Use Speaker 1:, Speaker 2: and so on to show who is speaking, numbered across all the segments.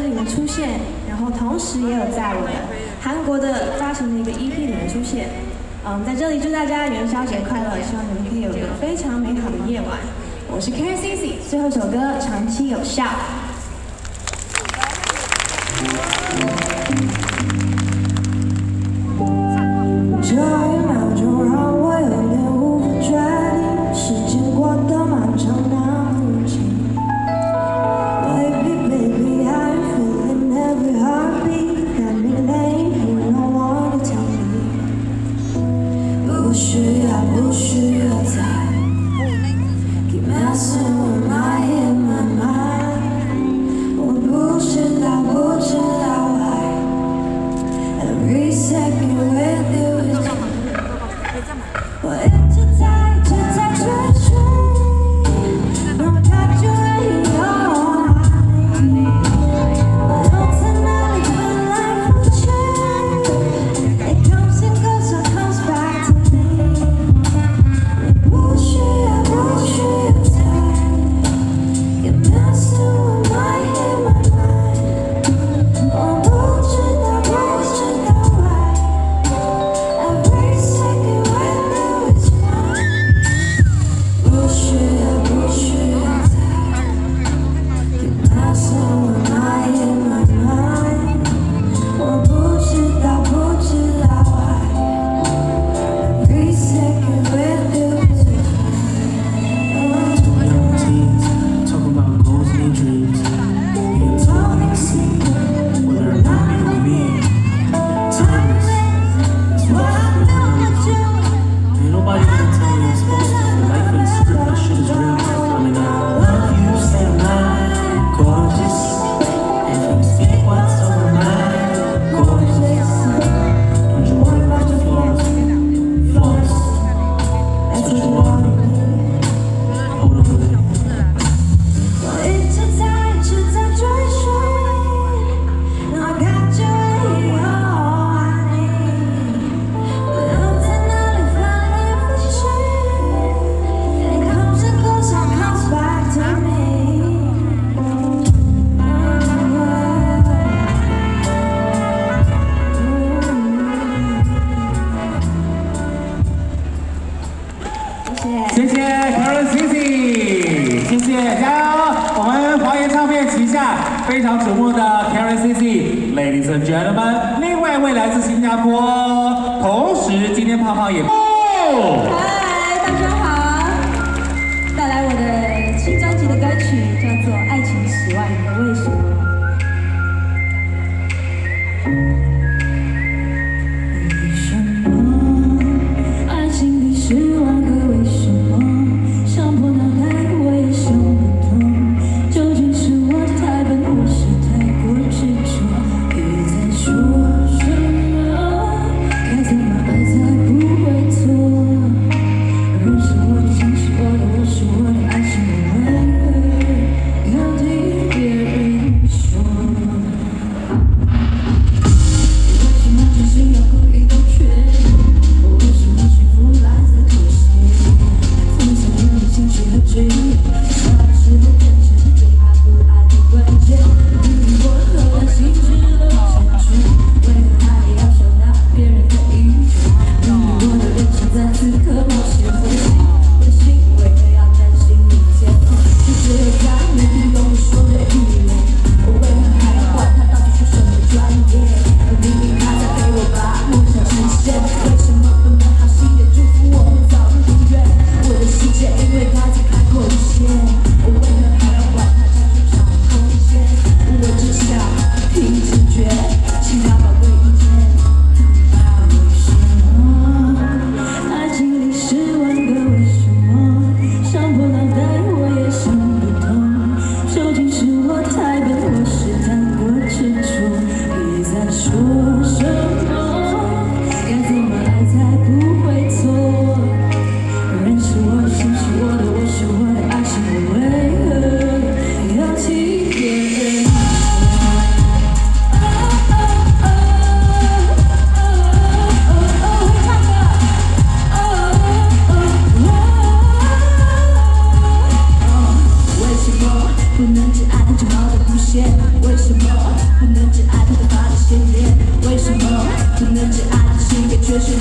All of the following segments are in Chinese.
Speaker 1: 里面出现然后同时也有在我们韩国的发行的一个 ep 里面出现嗯在这里祝大家元宵节快乐希望你们可以有一个非常美好的夜晚。我是 kerry ciss 最后一首歌长期有效。
Speaker 2: 非常瞩目的 Karen C C，Ladies and Gentlemen，另外一位来自新加坡，同时今天胖胖也。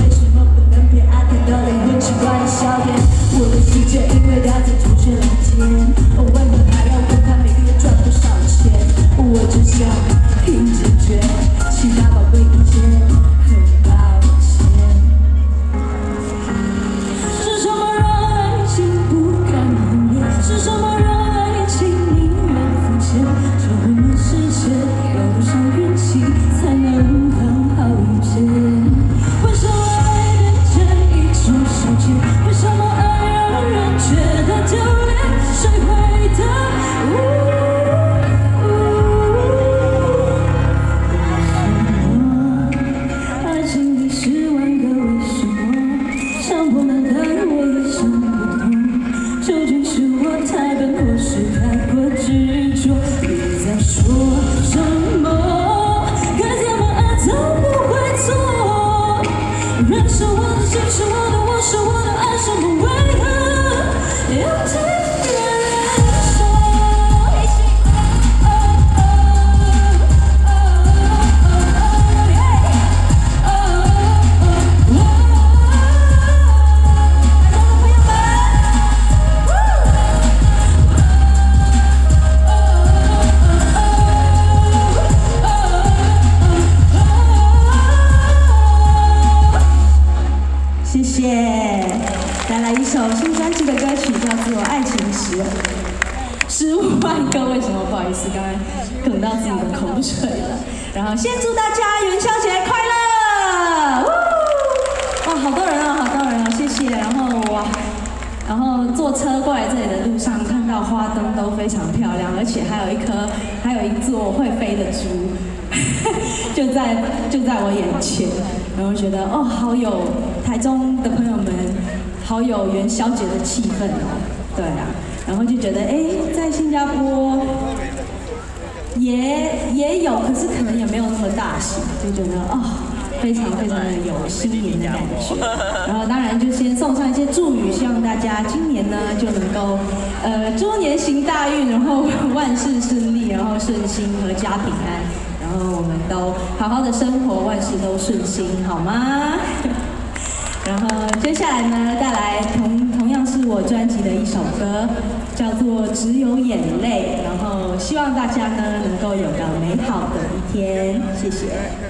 Speaker 1: 为什么
Speaker 3: 不
Speaker 2: 能偏爱看到灵魂奇怪的笑点？我的世界因为它才出现了天，会
Speaker 4: 飞的猪。就 在就在我眼前，然后觉得哦，好有台中的朋友们，好有元宵节的气氛哦，对啊，然后就觉得哎，在新加坡也也有，可是可能也没有那么大型，就觉得哦，非常非常的有新年的感觉。然后当然就先送上一些祝语，希望大家今年呢就能够呃猪年行大运，然后万事顺利，然后顺心，阖家平安。然后我们都好好的生活，万事都顺心，好吗？然后接下来呢，带来同同样是我专辑的一首歌，叫做《只有眼泪》。然后希望大家呢能够有个美好的一天，谢谢。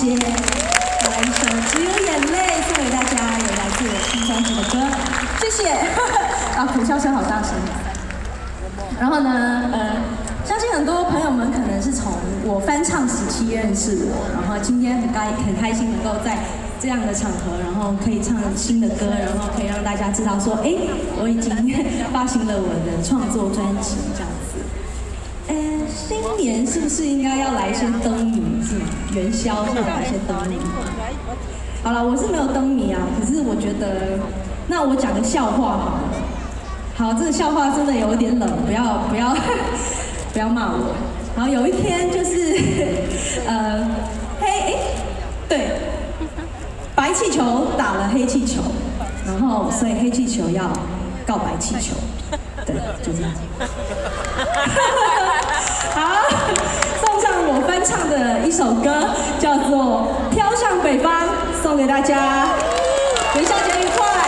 Speaker 2: 谢。来一首《只有眼泪》送给大家，也来自我新专辑的歌。谢谢。啊，苦笑声好大声。然后呢，呃，相信很多朋友们可能是从我翻唱时期认识我，然后今天很开很开心能够在。这样的场合，然后可以唱新的歌，然后可以让大家知道说，哎，我已经 发行了我的创作专辑，这样。新年是不是应该要来一些灯谜是吗？元宵是来一些灯谜。好了，我是没有灯谜啊，可是我觉得，那我讲个笑话好了。好，这个笑话真的有点冷，不要不要不要骂我。然后有一天就是，呃，黑诶，对，白气球打了黑气球，然后所以黑气球要告白气球，对，就这样。好，送上我翻唱的一首歌，叫做《飘向北方》，送给大家，元宵节愉快。